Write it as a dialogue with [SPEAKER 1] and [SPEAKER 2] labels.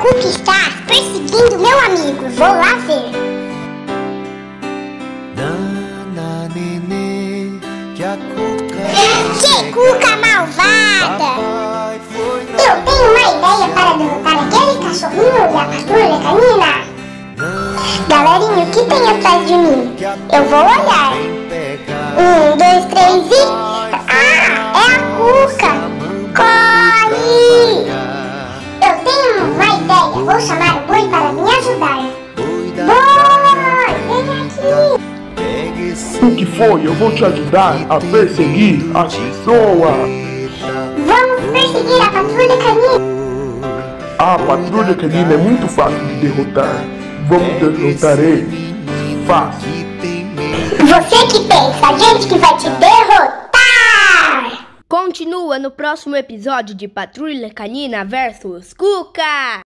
[SPEAKER 1] Cuca está perseguindo meu amigo. Vou lá ver.
[SPEAKER 2] Nana, nenê, que a Cuca
[SPEAKER 1] Que Cuca malvada! Eu tenho uma ideia para derrotar aquele cachorrinho e a patrulha canina. Galerinha, o que tem atrás de mim? Eu vou olhar. Um, dois, três e. Vou chamar o boi para me ajudar.
[SPEAKER 2] Boi
[SPEAKER 1] vem aqui.
[SPEAKER 3] O que foi? Eu vou te ajudar a perseguir as pessoas.
[SPEAKER 1] Vamos perseguir a patrulha canina.
[SPEAKER 3] A patrulha canina é muito fácil de derrotar. Vamos derrotar ele. Fácil.
[SPEAKER 1] Você que pensa, a gente que vai te derrotar.
[SPEAKER 4] Continua no próximo episódio de Patrulha Canina versus Cuca!